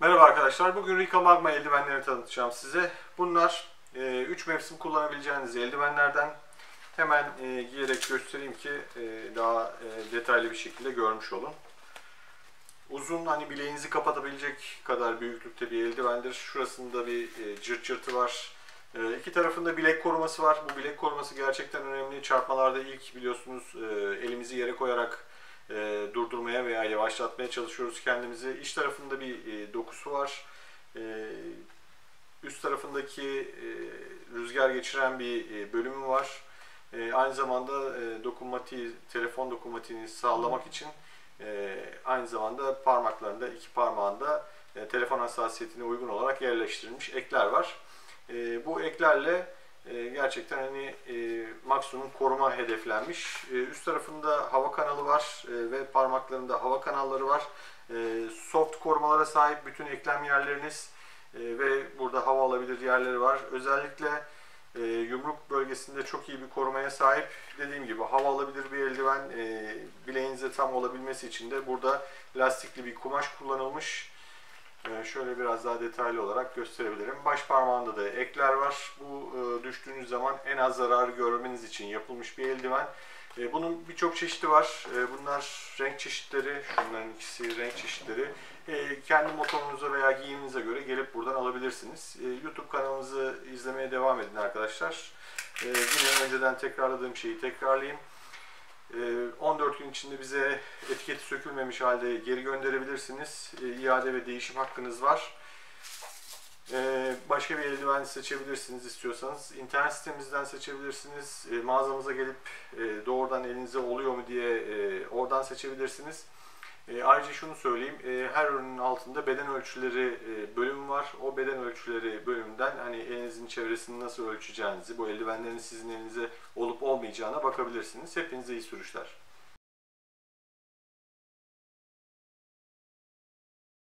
Merhaba arkadaşlar. Bugün Rika Magma eldivenleri tanıtacağım size. Bunlar 3 mevsim kullanabileceğiniz eldivenlerden. Hemen e, giyerek göstereyim ki e, daha e, detaylı bir şekilde görmüş olun. Uzun hani bileğinizi kapatabilecek kadar büyüklükte bir eldivendir. Şurasında bir e, cırt cırtı var. E, iki tarafında bilek koruması var. Bu bilek koruması gerçekten önemli. Çarpmalarda ilk biliyorsunuz e, elimizi yere koyarak e, durdurmaya veya yavaşlatmaya çalışıyoruz kendimizi. İç tarafında bir e, dokusu var. E, üst tarafındaki e, rüzgar geçiren bir e, bölümü var. E, aynı zamanda e, dokunmatiği, telefon dokunmatiğini sağlamak için e, aynı zamanda parmaklarında, iki parmağında e, telefon hassasiyetine uygun olarak yerleştirilmiş ekler var. E, bu eklerle e, gerçekten hani e, maksimum koruma hedeflenmiş. E, üst tarafında hava kanalı var e, ve parmaklarında hava kanalları var. E, soft korumalara sahip bütün eklem yerleriniz e, ve burada hava alabilir yerleri var. Özellikle e, yumruk bölgesinde çok iyi bir korumaya sahip. Dediğim gibi hava alabilir bir eldiven e, bileğinize tam olabilmesi için de burada lastikli bir kumaş kullanılmış. Ee, şöyle biraz daha detaylı olarak gösterebilirim. Baş parmağında da ekler var. Bu e, düştüğünüz zaman en az zarar görmeniz için yapılmış bir eldiven. E, bunun birçok çeşidi var. E, bunlar renk çeşitleri, şunların ikisi renk çeşitleri. Kendi motorunuza veya giyiminize göre gelip buradan alabilirsiniz. YouTube kanalımızı izlemeye devam edin arkadaşlar. Yine önceden tekrarladığım şeyi tekrarlayayım. 14 ee, gün içinde bize etiketi sökülmemiş halde geri gönderebilirsiniz. Ee, iade ve değişim hakkınız var. Ee, başka bir eldiven seçebilirsiniz istiyorsanız. İnternet sitemizden seçebilirsiniz. Mağazamıza gelip e, doğrudan elinize oluyor mu diye e, oradan seçebilirsiniz. Ayrıca şunu söyleyeyim, her ürünün altında beden ölçüleri e, bölümü var. O beden ölçüleri bölümünden hani elinizin çevresini nasıl ölçeceğinizi, bu eldivenlerin sizin elinize olup olmayacağına bakabilirsiniz. Hepinize iyi sürüşler.